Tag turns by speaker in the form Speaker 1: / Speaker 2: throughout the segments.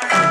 Speaker 1: Bye.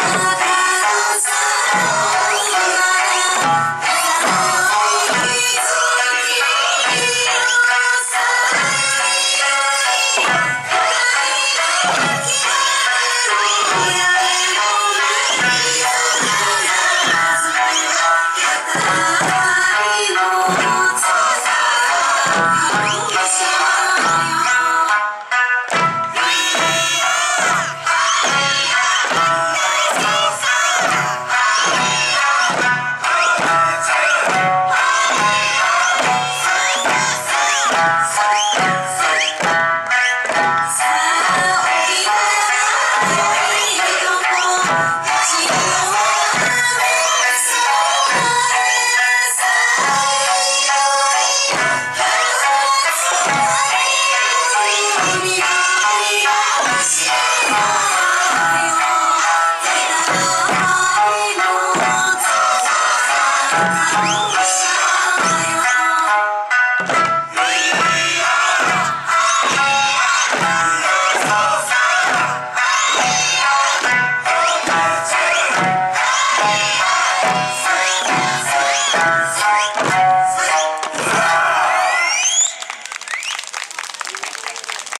Speaker 1: Thank